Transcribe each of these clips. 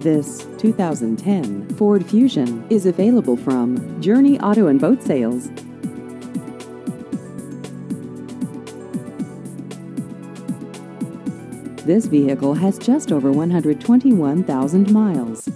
This 2010 Ford Fusion is available from Journey Auto and Boat Sales. This vehicle has just over 121,000 miles.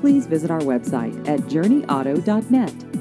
Please visit our website at journeyauto.net.